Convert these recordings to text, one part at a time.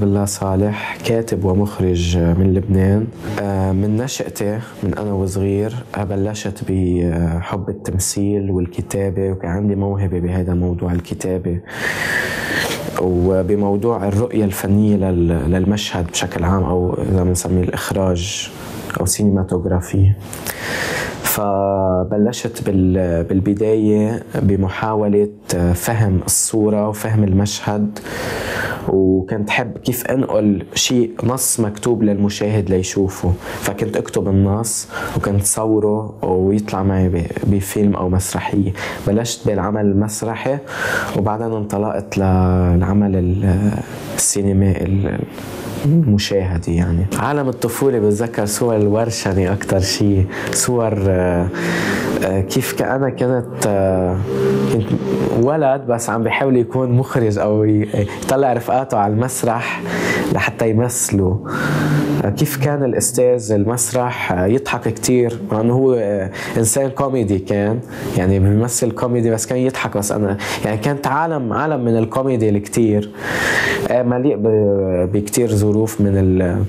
أنا معتز بالله صالح كاتب ومخرج من لبنان. من نشأتي من أنا وصغير بلشت بحب التمثيل والكتابة وكان عندي موهبة بهذا موضوع الكتابة. وبموضوع الرؤية الفنية للمشهد بشكل عام أو إذا بنسميه الإخراج أو سينماتوغرافي فبلشت بالبداية بمحاولة فهم الصورة وفهم المشهد. وكنت حب كيف أنقل شيء نص مكتوب للمشاهد ليشوفه. فكنت أكتب النص وكنت صوره ويطلع معي بفيلم أو مسرحية. بلشت بالعمل المسرحي وبعدين انطلقت للعمل السينمائي مشاهدي يعني. عالم الطفولة بتذكر صور الورشني أكتر شيء صور كيف كأنا كنت كنت ولد بس عم بيحاول يكون مخرج أو يطلع رفقاته على المسرح لحتى يمثلوا. كيف كان الأستاذ المسرح؟ يضحك كتير مع أنه هو إنسان كوميدي كان. يعني بيمثل كوميدي بس كان يضحك بس أنا يعني كانت عالم عالم من الكوميدي الكتير. مليء بكتير ظروف من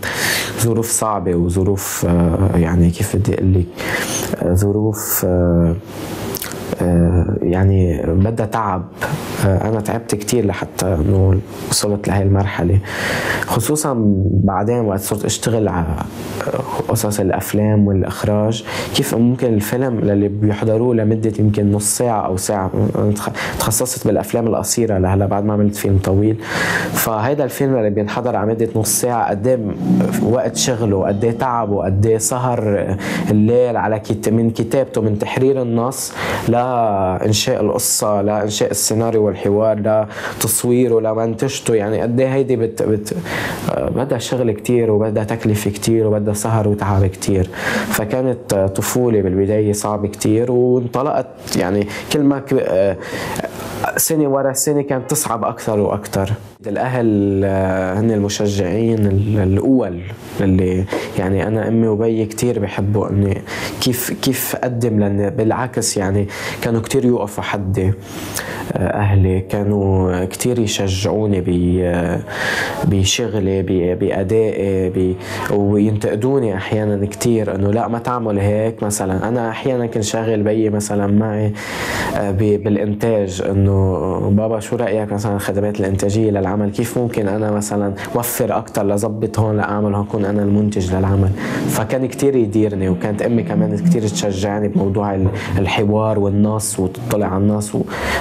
ظروف صعبة وظروف يعني كيف بدي أقول لك؟ ظروف يعني بدها تعب. أنا تعبت كثير لحتى إنه وصلت لهي المرحلة. خصوصا بعدين وقت صرت أشتغل على قصص الأفلام والإخراج كيف ممكن الفيلم اللي بيحضروه لمدة يمكن نص ساعة أو ساعة تخصصت بالأفلام القصيرة لهلأ بعد ما عملت فيلم طويل. فهيدا الفيلم اللي بينحضر على مدة نص ساعة قد إيه وقت شغله قد إيه تعبه قد إيه سهر الليل على كتاب من كتابته من تحرير النص لانشاء القصة لانشاء السيناريو والحوار لتصويره لمنتجته يعني قد إيه هيدي بت, بت بدها شغل كتير وبدها تكلفة كتير وبدها سهر وتعب كتير. فكانت طفولة بالبداية صعبة كتير وانطلقت يعني كل ما سنة ورا سنة كانت تصعب أكثر وأكثر. الأهل هن المشجعين الأول اللي يعني أنا أمي وبي كثير بحبوا إني كيف كيف أقدم لأن بالعكس يعني كانوا كثير يوقفوا حدي أهلي كانوا كثير يشجعوني بشغلي بأدائي وينتقدوني أحيانا كثير إنه لا ما تعمل هيك مثلا. أنا أحيانا كنت شاغل بيي مثلا معي بالإنتاج إنه بابا شو رأيك مثلا الخدمات الإنتاجية للعمل؟ كيف ممكن أنا مثلا وفر أكثر لظبط هون لأعمل هكون أنا المنتج للعمل؟ فكان كثير يديرني وكانت أمي كمان كثير تشجعني بموضوع الحوار والنص وتطلع على النص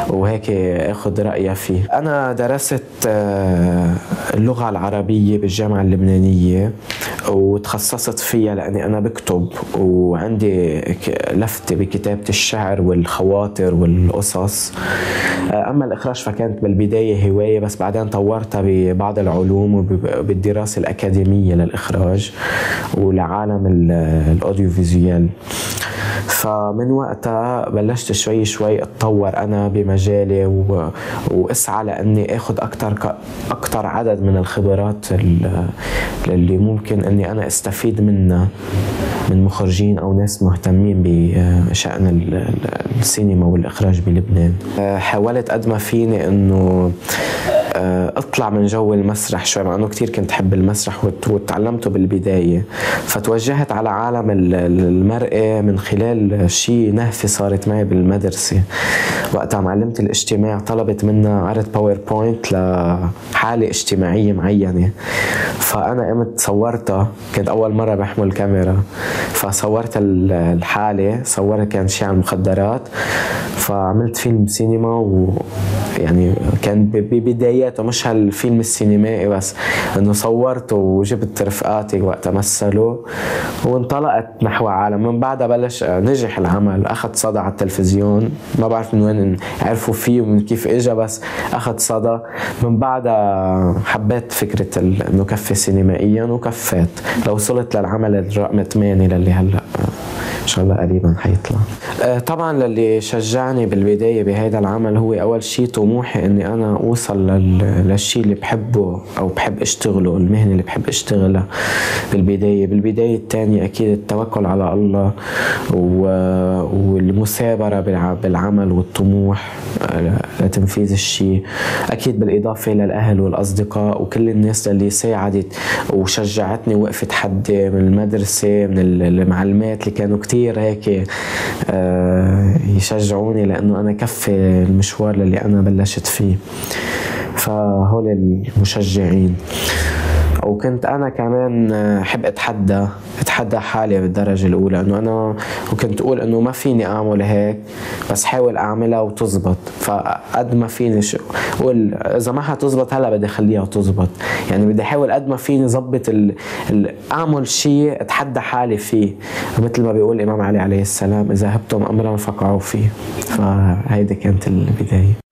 وهيك أخذ رايها فيه. أنا درست اللغة العربية بالجامعة اللبنانية. وتخصصت فيها لأني أنا بكتب وعندي لفتة بكتابة الشعر والخواطر والقصص. أما الإخراج فكانت بالبداية هواية بس بعدين طورتها ببعض العلوم وبالدراسة الأكاديمية للإخراج ولعالم الأوديو فيزيوال فمن وقتها بلشت شوي شوي أتطور أنا بمجالي و... وأسعى لأني اخذ أكثر أكثر عدد من الخبرات اللي ممكن أني أنا أستفيد منها من مخرجين أو ناس مهتمين بشأن السينما والإخراج بلبنان. حاولت قد ما فيني إنه اطلع من جو المسرح شوي مع إنه كثير كنت أحب المسرح وتعلمته بالبداية. فتوجهت على عالم المرئي من خلال شيء نهفة صارت معي بالمدرسة. وقتها معلمة الاجتماع طلبت منا عرض PowerPoint لحالة اجتماعية معينة. فأنا قمت صورتها كانت أول مرة بحمل كاميرا فصورت الحالة صورت كان شيء عن المخدرات. فعملت فيلم سينما و يعني كان ببداياته مش هالفيلم السينمائي بس إنه صورته وجبت رفقاتي وقت مثلوا وانطلقت نحو عالم. من بعدها بلش نجح العمل أخذ صدى على التلفزيون. ما بعرف من وين عرفوا فيه ومن كيف اجى بس أخذ صدى. من بعدها حبيت فكرة إنه كفي سينمائيا وكفيت. لو وصلت للعمل الرقم 8 للي هلأ ان شاء الله قريبا حيطلع. آه، طبعا للي شجعني بالبداية بهذا العمل هو أول شيء طموحي إني أنا أوصل للشيء اللي بحبه أو بحب أشتغله المهنة اللي بحب أشتغلها بالبداية. بالبداية الثانية أكيد التوكل على الله والمثابرة بالعمل والطموح آه، لتنفيذ الشيء. أكيد بالإضافة للاهل والأصدقاء وكل الناس اللي ساعدت وشجعتني وقفت حدي من المدرسة من المعلمات اللي كانوا كتير هيك آه، يشجعوني لأنه أنا كفي المشوار اللي أنا بلشت فيه. فهول المشجعين. وكنت أنا كمان احب أتحدى أتحدى حالي بالدرجة الأولى إنه أنا وكنت أقول إنه ما فيني أعمل هيك بس حاول أعملها وتزبط. فقد ما فيني أقول إذا ما حتزبط هلا بدي أخليها تزبط. يعني بدي أحاول قد ما فيني ظبط ال... ال... أعمل شيء أتحدى حالي فيه. مثل ما بيقول الإمام علي عليه السلام إذا هبتم امرا فقعوا فيه. فهيدي كانت البداية.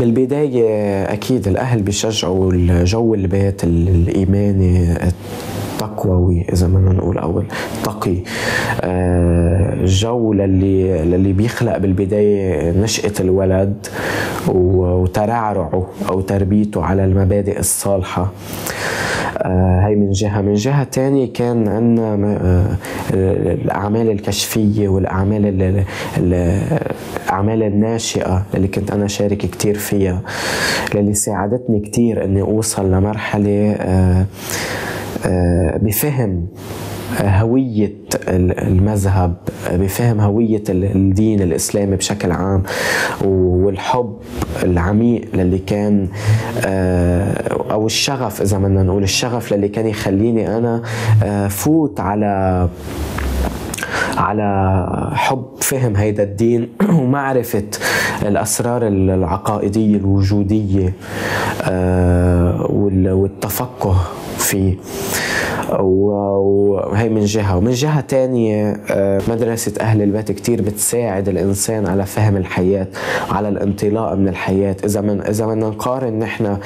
بالبداية أكيد الأهل بيشجعوا الجو البيت الإيماني التقووي إذا بدنا نقول أو التقي الجو للي للي بيخلق بالبداية نشأة الولد وترعرعه أو تربيته على المبادئ الصالحة. آه، هاي من جهة. من جهة تانية كان عندنا آه، الأعمال الكشفية والأعمال الأعمال الناشئة اللي كنت أنا شارك كتير فيها اللي ساعدتني كتير أني أوصل لمرحلة آه، بفهم هوية المذهب بفهم هوية الدين الإسلامي بشكل عام والحب العميق للي كان أو الشغف إذا بدنا نقول الشغف للي كان يخليني أنا آه، فوت على على حب فهم هيدا الدين ومعرفة الأسرار العقائدية الوجودية آه، والتفقه فيه. وهي من جهة. ومن جهة تانية آه، مدرسة أهل البيت كتير بتساعد الإنسان على فهم الحياة على الانطلاق من الحياة. إذا من إذا بدنا نقارن نحن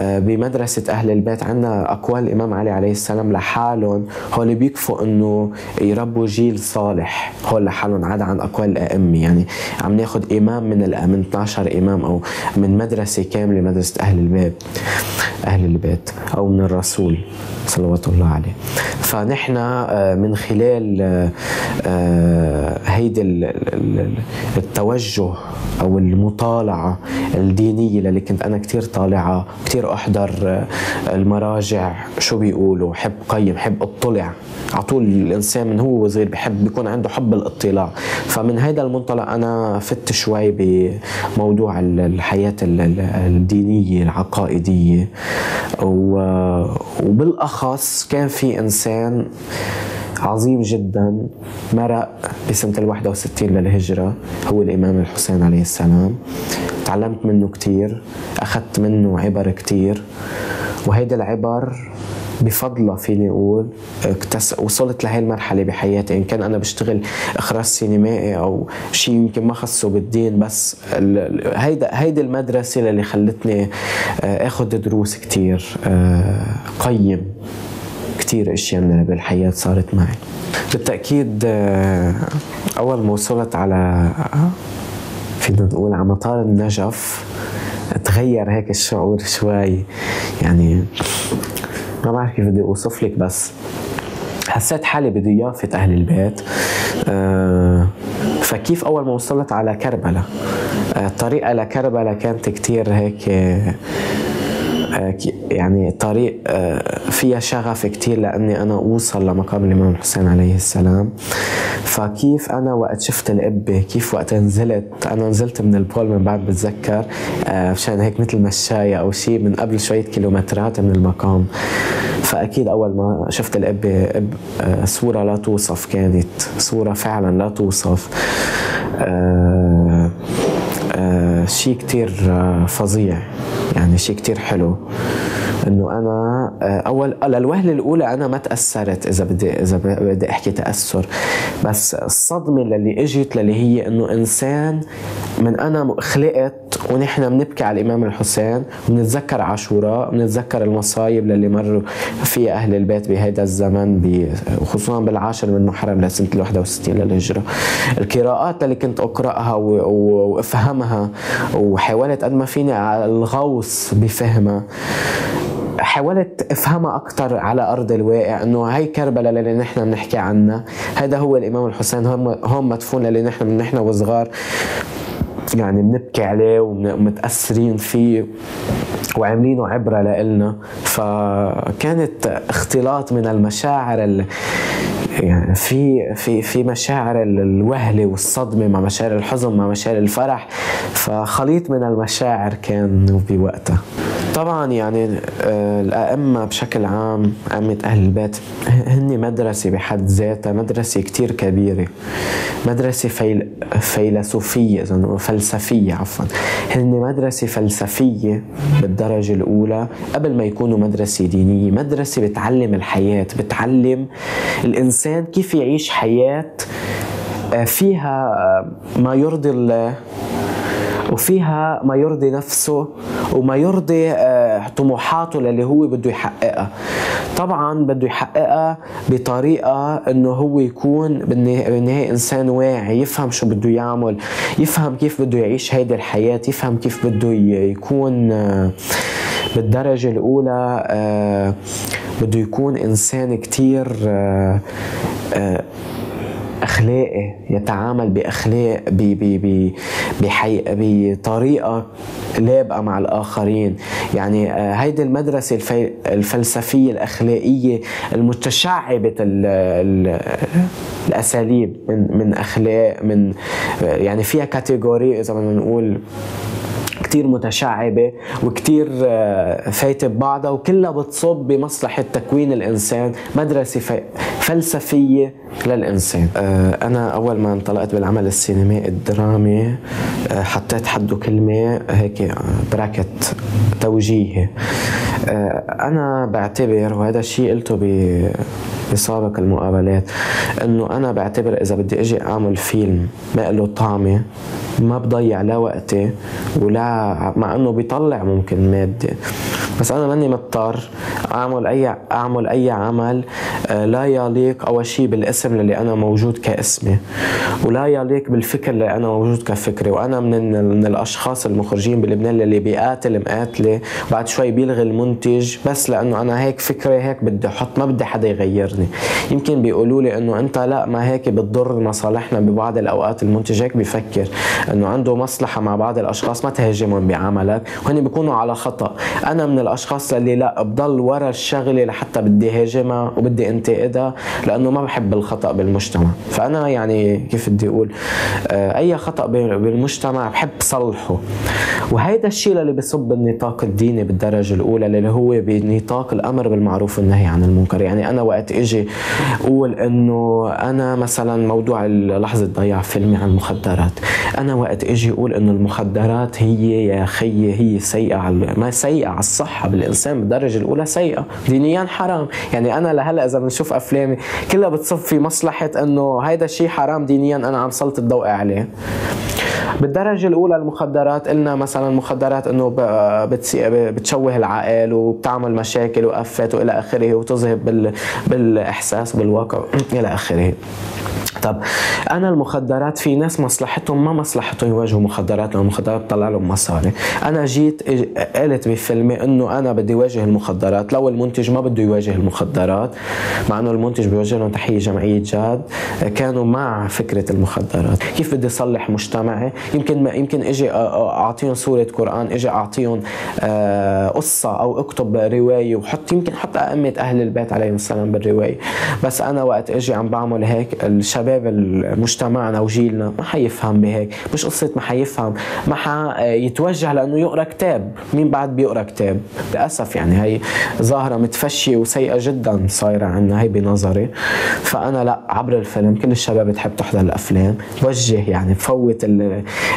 آه، بمدرسة أهل البيت عندنا أقوال الإمام علي عليه السلام لحالهم. هول بيكفوا إنه يربوا جيل صالح. هول لحالهم عدا عن أقوال الأئمة. يعني عم ناخذ إمام من من 12 إمام أو من مدرسة كاملة مدرسة أهل البيت أهل البيت أو من الرسول صلوات الله عليه. فنحن آه، من خلال آه، آه، هيدي التوجه أو المطالعة الدينية اللي كنت أنا كثير طالعها كثير أحضر المراجع شو بيقولوا حب قيم حب اطلع. على طول الإنسان من هو وصغير بحب بيكون عنده حب الاطلاع. فمن هذا المنطلق أنا فت شوي بموضوع الحياة الدينية العقائدية. وبالأخص كان في إنسان عظيم جدا مرق بسنة ال 61 للهجرة هو الإمام الحسين عليه السلام. تعلمت منه كتير أخذت منه عبر كتير وهيدي العبر بفضله فيني أقول اكتس... وصلت لهي المرحلة بحياتي. إن كان أنا بشتغل إخراج سينمائي أو شيء يمكن ما خصه بالدين بس هيدا هيدي المدرسة اللي خلتني آه، آخذ دروس كتير آه، قيم. كتير أشياء بالحياة صارت معي. بالتأكيد آه، أول ما وصلت على فينا نقول على مطار النجف تغير هيك الشعور شوي. يعني ما بعرف كيف بدي أوصف لك بس حسيت حالي بضيافة أهل البيت. أه فكيف أول ما وصلت على كربلاء؟ الطريقة لكربلاء كانت كتير هيك يعني طريق فيها شغف كتير لأني أنا أوصل لمقام الإمام الحسين عليه السلام. فكيف أنا وقت شفت الابه كيف وقت نزلت؟ أنا نزلت من البول من بعد بتذكر مشان هيك مثل مشاية أو شيء من قبل شوية كيلومترات من المقام. فأكيد أول ما شفت الابه صورة لا توصف كانت صورة فعلا لا توصف. آه آه شيء كتير آه فظيع. يعني شيء كتير حلو. إنه أنا آه، أول للوهله الأولى أنا ما تأثرت إذا بدي إذا بدي أحكي تأثر. بس الصدمة اللي إجت اللي هي إنه إنسان من أنا خلقت ونحن بنبكي على الإمام الحسين وبنتذكر عاشوراء بنتذكر المصايب اللي مروا فيها أهل البيت بهذا الزمن وخصوصا بالعاشر من محرم لسنة ال 61 للهجرة. القراءات اللي كنت أقرأها وأفهمها وحاولت قد ما فيني على ألغوص بفهمها. حاولت افهمها أكثر على أرض الواقع إنه هي كربلاء اللي نحن بنحكي عنها هذا هو الإمام الحسين هون مدفون اللي نحن من نحن وصغار يعني بنبكي عليه ومتأثرين فيه وعاملينه عبرة لإلنا. فكانت اختلاط من المشاعر اللي يعني في في في مشاعر الوهلة والصدمة مع مشاعر الحزن مع مشاعر الفرح. فخليط من المشاعر كان بوقتها. طبعا يعني آه، الأئمة بشكل عام أئمة أهل البيت هن مدرسة بحد ذاتها مدرسة كتير كبيرة. مدرسة فيل فيلسوفية فلسفية عفوا. هن مدرسة فلسفية بالدرجة الأولى قبل ما يكونوا مدرسة دينية مدرسة بتعلم الحياة بتعلم الإنسان كيف يعيش حياة آه، فيها آه، ما يرضي الله وفيها ما يرضي نفسه وما يرضي آه، طموحاته اللي هو بده يحققها. طبعا بده يحققها بطريقة إنه هو يكون بالنهاية إنسان واعي يفهم شو بده يعمل يفهم كيف بده يعيش هيدي الحياة يفهم كيف بده يكون آه، بالدرجة الأولى آه، بده يكون إنسان كتير اخلاقي يتعامل بأخلاق بحي... بطريقة لابقة مع الآخرين يعني آه، هيدي المدرسة. الفلسفية الأخلاقية المتشعبة ال... ال... الأساليب من من أخلاق من يعني فيها كاتيجوري إذا بدنا نقول كتير متشعبة وكتير آه، فايتة ببعضها وكلها بتصب بمصلحة تكوين الإنسان مدرسة فلسفية للإنسان. آه، أنا أول ما انطلقت بالعمل السينمائي الدرامي آه، حطيت حده كلمة هيك براكت توجيهي. أنا بعتبر وهذا الشيء قلته بسابق المقابلات إنه أنا بعتبر إذا بدي إجي أعمل فيلم ما له طعمة ما بضيع لا وقتي ولا مع إنه بيطلع ممكن مادة. بس أنا ماني مضطر أعمل اي أعمل أي عمل آه، لا يليق أول شيء بالاسم اللي أنا موجود كاسمي ولا يليق بالفكر اللي أنا موجود كفكري وأنا من من الأشخاص المخرجين بلبنان اللي بيقاتل مقاتلة بعد شوي بيلغي المنتج بس لأنه أنا هيك فكري هيك بدي أحط ما بدي حدا يغيرني. يمكن بيقولوا لي إنه أنت لا ما هيك بتضر مصالحنا ببعض الأوقات المنتج هيك بيفكر إنه عنده مصلحة مع بعض الأشخاص ما تهاجمهم بعملك وهن بيكونوا على خطأ. أنا من الأشخاص اللي لا بضل ورا الشغلة لحتى بدي هاجمها وبدي انتقدها لأنه ما بحب الخطأ بالمجتمع. فأنا يعني كيف بدي أقول؟ آه، أي خطأ بالمجتمع بحب صلحه. وهيدا الشيء اللي بصب بالنطاق الديني بالدرجة الأولى اللي هو بنطاق الأمر بالمعروف والنهي عن المنكر. يعني أنا وقت إجي أقول إنه أنا مثلا موضوع لحظة ضياع فيلمي عن المخدرات. أنا وقت إجي أقول إنه المخدرات هي يا خيي هي سيئة ما سيئة على الصحة. بالانسان بالدرجة الأولى سيئة دينيا حرام. يعني أنا لهلأ إذا بنشوف افلامي كلها بتصب في مصلحة إنه هيدا الشيء حرام دينيا أنا عم سلط الضوء عليه. بالدرجة الأولى المخدرات قلنا مثلا المخدرات إنه بتشوه العقل وبتعمل مشاكل وقفات وإلى آخره وتذهب بالإحساس بالواقع إلى آخره. طب أنا المخدرات في ناس مصلحتهم ما مصلحتهم يواجهوا مخدرات لأنه المخدرات بتطلع لهم مصاري. أنا جيت قلت بفيلمي إنه أنا بدي واجه المخدرات. لو المنتج ما بده يواجه المخدرات مع إنه المنتج بيوجه لهم تحية جمعية جاد كانوا مع فكرة المخدرات. كيف بدي اصلح مجتمعي؟ يمكن ما يمكن إجي أعطيهم سورة قرآن إجي أعطيهم قصة أو أكتب رواية وحط يمكن حط أئمة أهل البيت عليهم السلام بالرواية. بس أنا وقت إجي عم بعمل هيك الشباب مجتمعنا وجيلنا ما حيفهم بهيك مش قصة ما حيفهم ما حيتوجه لأنه يقرأ كتاب. مين بعد بيقرأ كتاب؟ للأسف يعني هي ظاهرة متفشية وسيئة جدا صايرة عنا هي بنظري. فأنا لا عبر الفيلم كل الشباب بتحب تحضر الأفلام. وجه يعني فوت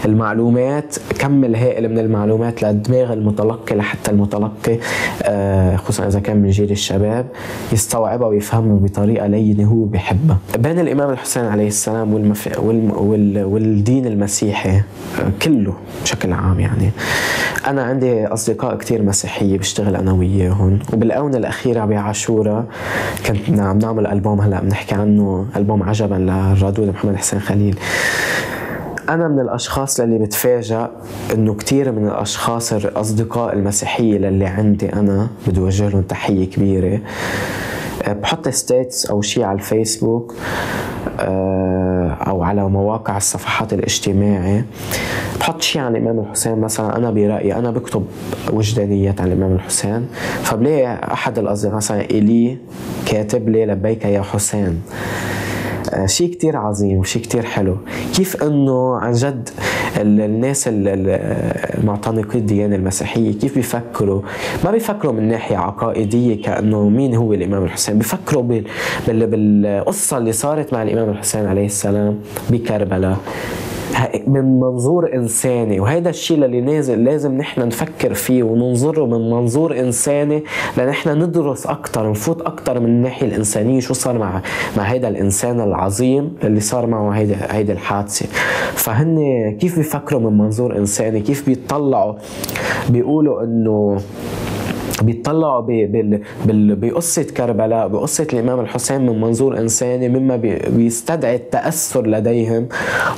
المعلومات كم الهائل من المعلومات لدماغ المتلقي لحتى المتلقي آه، خصوصا إذا كان من جيل الشباب يستوعبها ويفهمها بطريقة لينة هو بحبها بين الإمام الحسين عليه السلام والمف... وال... وال... والدين المسيحي آه، كله بشكل عام يعني. أنا عندي أصدقاء كثير مسيحية بشتغل أنا وياهم وبالآونة الأخيرة بعاشورة كنت عم نعمل ألبوم هلأ بنحكي عنه ألبوم عجبا للرادود محمد حسين خليل. أنا من الأشخاص اللي بتفاجأ إنه كثير من الأشخاص الأصدقاء المسيحية اللي عندي أنا بدي أوجه لهم تحية كبيرة. بحط ستيتس أو شيء على الفيسبوك آه، أو على مواقع الصفحات الاجتماعي بحط شيء عن الامام الحسين مثلا أنا برأيي أنا بكتب وجدانيات عن الامام الحسين. فبلاقي أحد الأصدقاء مثلا إلي كاتب لي لبيك يا حسين. آه، شيء كتير عظيم وشيء كتير حلو. كيف إنه عن جد الناس المعتنقي الديانة المسيحية كيف بيفكروا؟ ما بيفكروا من ناحية عقائدية كأنه مين هو الإمام الحسين. بيفكروا بالقصة اللي صارت مع الإمام الحسين عليه السلام بكربلاء. من منظور إنساني وهذا الشيء اللي نازل لازم نحن نفكر فيه وننظره من منظور إنساني لنحن ندرس أكثر نفوت أكثر من الناحية الإنسانية شو صار مع مع هذا الإنسان العظيم اللي صار معه هيدا هيدي الحادثة. فهن كيف بيفكروا من منظور إنساني؟ كيف بيطلعوا؟ بيقولوا إنه بيطلعوا بقصة كربلاء بقصة الإمام الحسين من منظور إنساني مما بيستدعي التأثر لديهم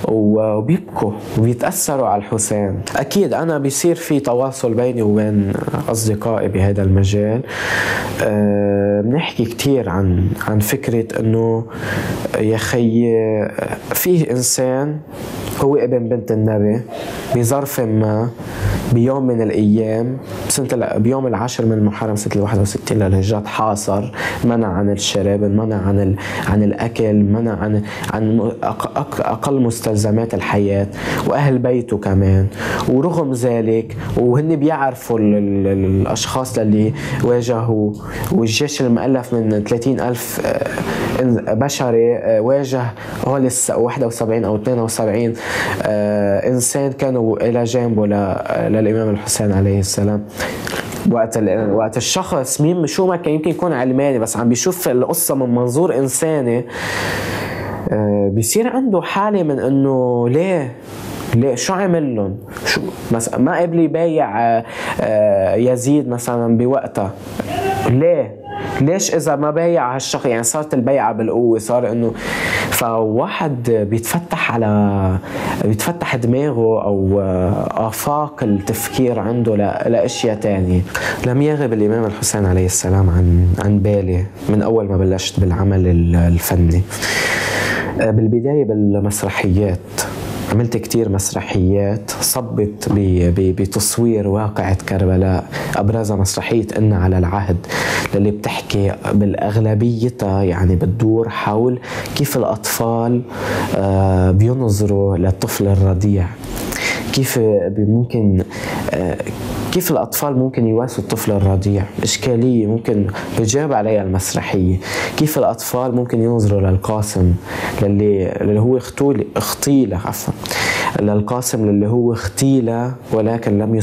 وبيبكوا وبيتأثروا على الحسين. أكيد أنا بيصير في تواصل بيني وبين أصدقائي بهذا المجال. أه بنحكي كثير عن عن فكرة إنه يا خي فيه إنسان هو ابن بنت النبي بظرف ما بيوم من الأيام سنه بيوم العاشر من المحرم سنة ال 61 للهجرة حاصر منع عن الشرب منع عن. عن الأكل منع عن عن أقل مستلزمات الحياة وأهل بيته كمان ورغم ذلك وهن بيعرفوا ال... ال... الأشخاص اللي واجهوا والجيش المؤلف من 30 ألف آه، بشري آه، واجه هول 71 أو 72 آه، إنسان كانوا إلى جانبه للامام الحسين عليه السلام وقت وقت الشخص مين شو ما كان يمكن يكون علماني بس عم بيشوف القصة من منظور إنساني آه، بيصير عنده حالة من إنه ليه ليه شو عمل لهم؟ شو مثلا ما قبل يبايع آه، يزيد مثلا بوقتها ليه؟ ليش إذا ما بايع هالشخص؟ يعني صارت البيعة بالقوة صار إنه فواحد بيتفتح على بيتفتح دماغه أو آفاق التفكير عنده لأشياء تانية. لم يغب الإمام الحسين عليه السلام عن عن بالي من أول ما بلشت بالعمل الفني. بالبداية بالمسرحيات. عملت كتير مسرحيات صبت بتصوير واقعة كربلاء أبرزها مسرحية إن على العهد اللي بتحكي بالأغلبيتها يعني بتدور حول كيف الأطفال آه، بينظروا للطفل الرضيع. كيف ممكن آه، كيف الأطفال ممكن يواسوا الطفل الرضيع؟ إشكالية ممكن بجاوب عليها المسرحية. كيف الأطفال ممكن ينظروا للقاسم للي, اللي هو اختول اختيله عفوا. للقاسم اللي هو اختيله ولكن لم.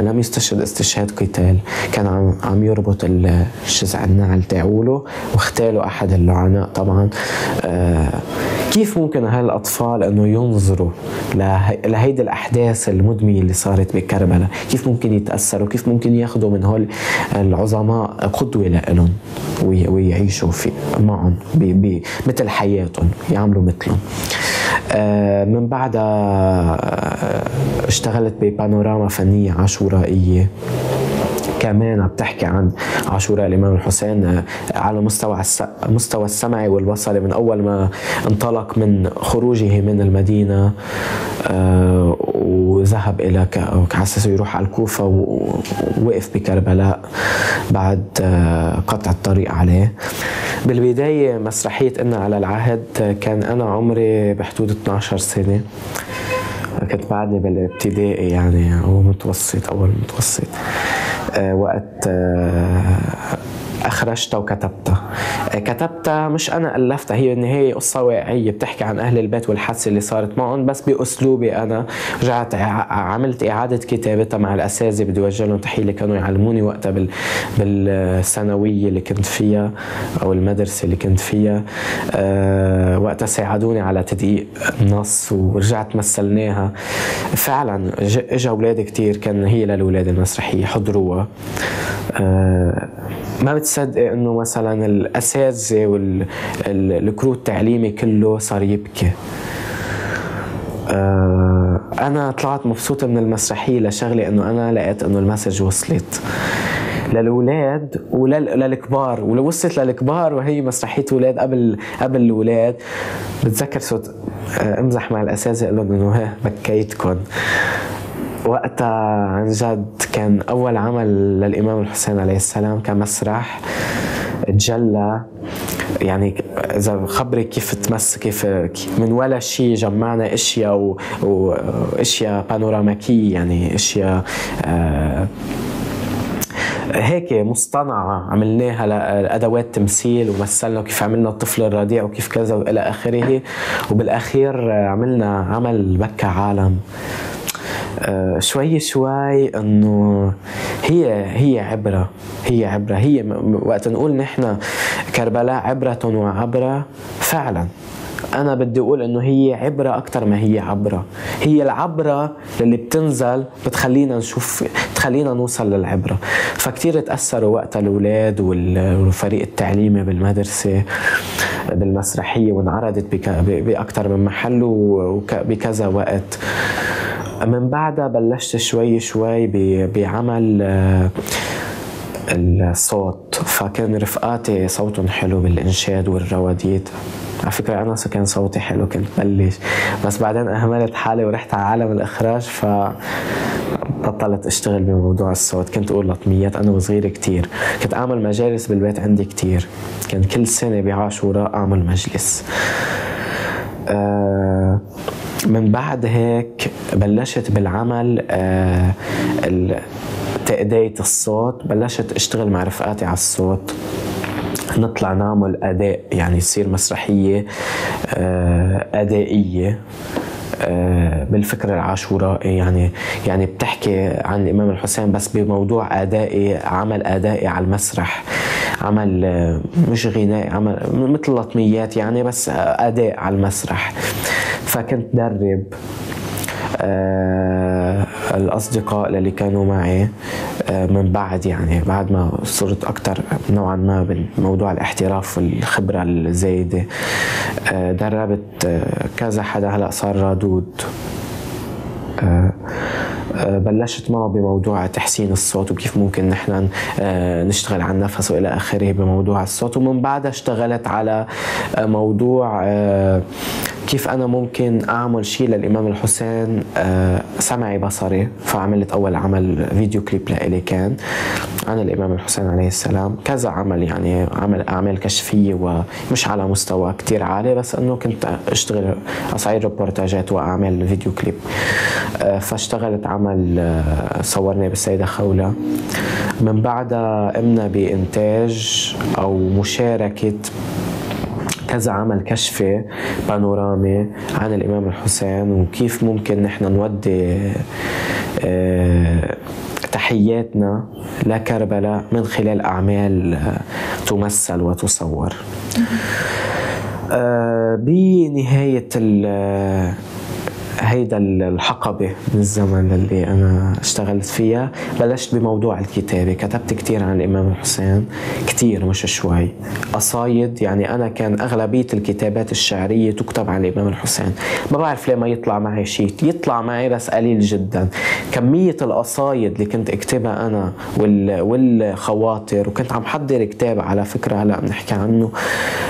لم يستشهد استشهاد قتال. كان عم, عم يربط الشزع النعل تاعوله واختاله أحد اللعناء طبعا. آه كيف ممكن هالأطفال إنه ينظروا لهيدي الأحداث المدمية اللي صارت بكربلاء؟ كيف ممكن يتأثروا؟ كيف ممكن ياخذوا من هول العظماء قدوة لهم ويعيشوا في معهم مثل حياتهم يعملوا مثلهم. من بعدها آه، اشتغلت ببانوراما فنية عاشورائية. كمان بتحكي عن عاشوراء الإمام الحسين على مستوى مستوى السمعي والبصري من أول ما انطلق من خروجه من المدينة آه، وذهب إلى كعساس يروح على الكوفة ووقف بكربلاء بعد آه، قطع الطريق عليه. بالبداية مسرحية إن على العهد كان أنا عمري بحدود 12 سنة. كنت بعدني بالابتدائي يعني أو متوسط أول متوسط. آه، وقت آه، اخرجتها وكتبتها آه، كتبتها مش أنا الفتها هي النهايه قصة واقعية بتحكي عن أهل البيت والحادثة اللي صارت معهم بس بأسلوبي أنا. رجعت عملت إعادة كتابتها مع الأساتذة بدي اوجه لهم تحية اللي كانوا يعلموني وقتها بال بالثانوية اللي كنت فيها أو المدرسة اللي كنت فيها. أه وقتها ساعدوني على تدقيق النص ورجعت مثلناها. فعلا اجى أولاد كثير كان هي للأولاد المسرحية حضروها. أه ما بتصدق إنه مثلا الأساتذة والكرو التعليمي كله صار يبكي. آه، أنا طلعت مبسوطة من المسرحية لشغلة إنه أنا لقيت إنه المسج وصلت. للأولاد وللكبار ولو وصلت للكبار وهي مسرحية أولاد قبل قبل الأولاد بتذكر صوت آه، امزح مع الأساتذة أقول لهم إنه ها بكيتكم وقتها عن جد كان أول عمل للإمام الحسين عليه السلام كمسرح تجلى يعني إذا خبرك كيف تمس كيف من ولا شيء جمعنا إشياء وإشياء بانوراميكيه يعني إشياء آه هيك مصطنعة عملناها لأدوات تمثيل ومثلنا كيف عملنا الطفل الرضيع وكيف كذا وإلى آخره. وبالأخير عملنا عمل بكى عالم. شوي شوي إنه هي هي عبرة هي عبرة. هي وقت نقول نحن كربلاء عبرة وعبرة فعلا. أنا بدي أقول إنه هي عبرة أكثر ما هي عبرة. هي العبرة اللي بتنزل بتخلينا نشوف تخلينا نوصل للعبرة. فكتير تأثروا وقتها الأولاد والفريق التعليمي بالمدرسة بالمسرحية وانعرضت باكثر من محل وبكذا وقت. من بعدها بلشت شوي شوي بعمل آه، الصوت. فكان رفقاتي صوتهم حلو بالإنشاد والرواديد. على فكرة أنا كان صوتي حلو كنت بلش. بس بعدين أهملت حالي ورحت على عالم الإخراج ف بطلت أشتغل بموضوع الصوت. كنت أقول لطميات أنا وصغير كتير. كنت أعمل مجالس بالبيت عندي كتير. كان كل سنة بعاشوراء أعمل مجلس. أه من بعد هيك بلشت بالعمل آه، تأدية الصوت بلشت أشتغل مع رفقاتي على الصوت. نطلع نعمل أداء يعني يصير مسرحية آه، أدائية آه، بالفكر العاشورائي. يعني يعني بتحكي عن الإمام الحسين بس بموضوع أدائي عمل أدائي على المسرح. عمل مش غنائي عمل مثل لطميات يعني بس أداء على المسرح. فكنت درب آه الأصدقاء اللي كانوا معي آه من بعد يعني بعد ما صرت أكثر نوعا ما بموضوع الاحتراف والخبرة الزايدة. آه دربت آه كذا حدا هلأ صار رادود. آه آه، بلشت معه بموضوع تحسين الصوت وكيف ممكن نحن آه، نشتغل على النفس وإلى آخره بموضوع الصوت. ومن بعدها اشتغلت على آه، موضوع كيف أنا ممكن أعمل شيء للإمام الحسين؟ سمعي بصري فعملت أول عمل فيديو كليب لإلي كان. عن الإمام الحسين عليه السلام. كذا عمل يعني عمل أعمال كشفية ومش على مستوى كتير عالي بس إنه كنت أشتغل أعد ريبورتاجات وأعمل فيديو كليب. فاشتغلت عمل آه، صورنا بالسيدة خولة. من بعدها قمنا بإنتاج أو مشاركة كذا عمل كشفي بانورامي عن الإمام الحسين وكيف ممكن نحن نودي آه، تحياتنا لكربلاء من خلال أعمال آه، تمثل وتصور. بنهاية هيدا الحقبة من الزمن اللي أنا اشتغلت فيها. بلشت بموضوع الكتابة. كتبت كتير عن الإمام الحسين كتير مش شوي. قصايد يعني أنا كان أغلبية الكتابات الشعرية تكتب عن الإمام الحسين. ما بعرف ليه ما يطلع معي شيء يطلع معي بس قليل جدا. كمية القصايد اللي كنت أكتبها أنا وال... والخواطر وكنت عم حضر كتاب على فكرة هلأ بنحكي عنه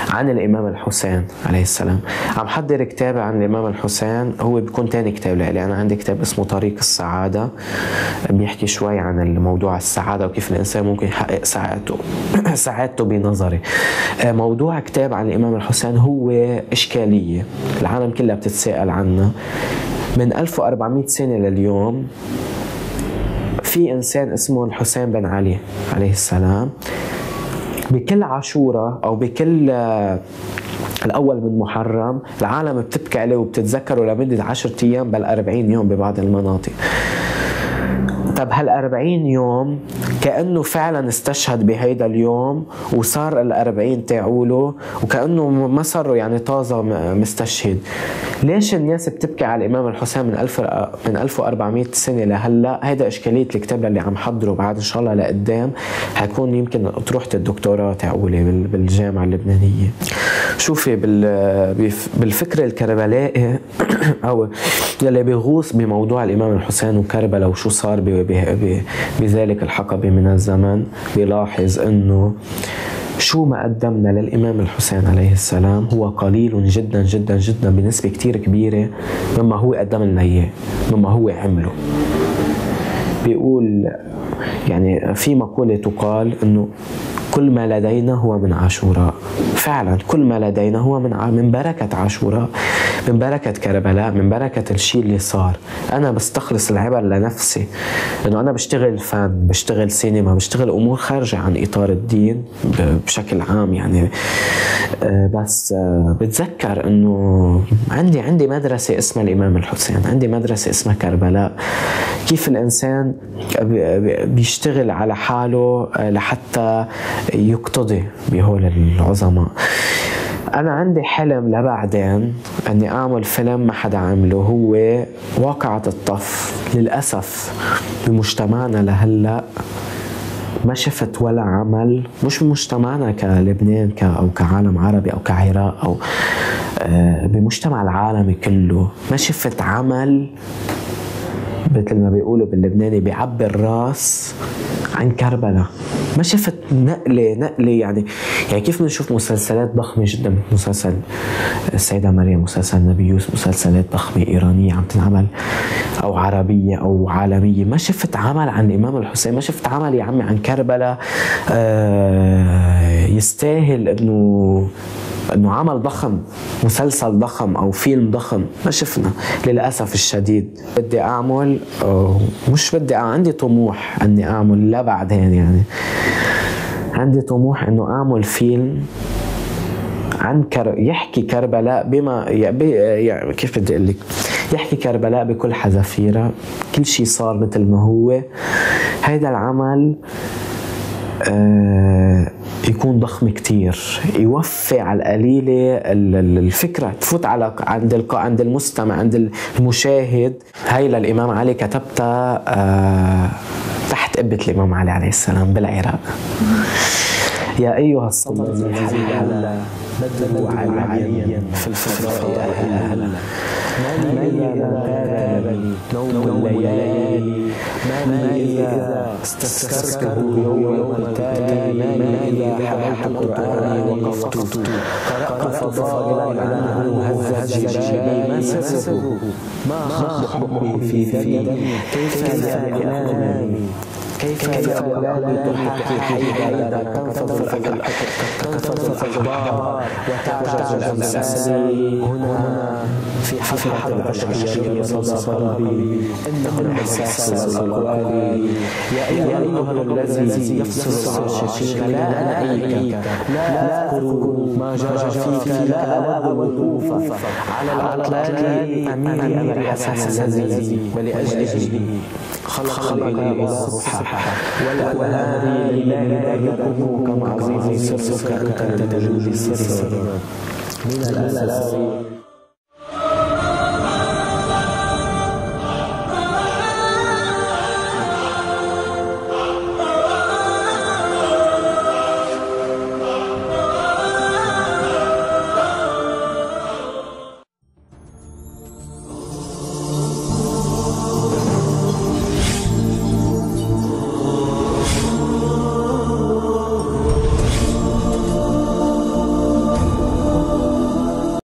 عن الإمام الحسين عليه السلام. عم حضر كتاب عن الإمام الحسين. هو بيكون تاني كتاب لي أنا عندي كتاب اسمه طريق السعادة بيحكي شوي عن الموضوع السعادة وكيف الإنسان ممكن يحقق سعادته سعادته بنظري موضوع كتاب عن الإمام الحسين هو إشكالية العالم كلها بتتساءل عنها من 1400 سنة لليوم في إنسان اسمه الحسين بن علي عليه السلام. بكل عاشوراء أو بكل الأول من محرم العالم بتبكي عليه وبتتذكره لمدة عشرة أيام بل 40 يوم ببعض المناطق. طب هال 40 يوم كأنه فعلا استشهد بهيدا اليوم وصار ال 40 تاعوله وكأنه ما صار يعني طازة مستشهد؟ ليش الناس بتبكي على الإمام الحسين من 1000 من 1400 سنة لهلأ؟ هيدا إشكالية الكتاب اللي عم حضره بعد إن شاء الله لقدام. حيكون يمكن اطروحه الدكتوراه تاعولي بالجامعة اللبنانية. شوفي بالفكر الكربلائي أو يلي بيغوص بموضوع الإمام الحسين وكربلاء وشو صار بذلك الحقبه من الزمن بيلاحظ أنه شو ما قدمنا للإمام الحسين عليه السلام هو قليل جدا جدا جدا بنسبة كتير كبيرة مما هو قدم لنا إياه مما هو عمله. بيقول يعني في مقولة تقال أنه كل ما لدينا هو من عاشوراء. فعلا كل ما لدينا هو من من بركة عاشوراء. من بركة كربلاء من بركة الشيء اللي صار. أنا بستخلص العبر لنفسي. إنه أنا بشتغل فن بشتغل سينما بشتغل أمور خارجة عن إطار الدين بشكل عام يعني. آه، بس آه، بتذكر إنه عندي عندي مدرسة اسمها الإمام الحسين عندي مدرسة اسمها كربلاء. كيف الإنسان بيشتغل على حاله لحتى يقتضي بهول العظماء. أنا عندي حلم لبعدين أني اعمل فيلم ما حدا عمله هو واقعة الطف. للأسف بمجتمعنا لهلأ ما شفت ولا عمل مش بمجتمعنا كلبنان أو كعالم عربي أو كعراق أو آه، بمجتمع العالمي كله ما شفت عمل مثل ما بيقولوا باللبناني بيعبر راس عن كربلاء. ما شفت نقلة نقلة يعني يعني كيف بنشوف مسلسلات ضخمة جدا مسلسل السيدة مريم مسلسل نبي يوسف مسلسلات ضخمة إيرانية عم تنعمل أو عربية أو عالمية. ما شفت عمل عن الإمام الحسين ما شفت عمل يا عمي عن كربلاء آه يستاهل إنه إنه عمل ضخم مسلسل ضخم أو فيلم ضخم ما شفنا. للأسف الشديد. بدي أعمل مش بدي عندي طموح إني أعمل لا بعدين يعني. عندي طموح إنه أعمل فيلم عن كر... يحكي كربلاء بما يعني كيف بدي أقول لك؟ يحكي كربلاء بكل حذافيرها. كل شيء صار مثل ما هو. هيدا العمل آه يكون ضخم كتير يوفي على القليلة الفكرة تفوت على عند عند المستمع عند المشاهد هاي للإمام علي كتبتها آه تحت قبة الإمام علي عليه السلام بالعراق يا أيها الصبر هلا بدلوا عليا في الفضاء لي إذا نوم الليالي ما إذا استسكرته يوم التالي ما إذا حملت قرآني وقفت قرأت فضائلا عنه هز جبالي ما سببه ما خبحه في ثدي كيف لأنامي كيف الأولاد تحقق إذا تنفض تنفض الأخبار وتعجز الأمثال. هنا في حفلة البشرية صدى صدى إنه الإحساس والأقوال يا أيها الذي يفصل الشيخ لا أنعيك لا أذكر ما جرى فيك لا الوقوف على الأطلال أمير أمير حسن الذي ولأجله. خلق الإله روحا والأنهار لله ذلكم كما عظيم سرك أنت للوجود سر من الأسرار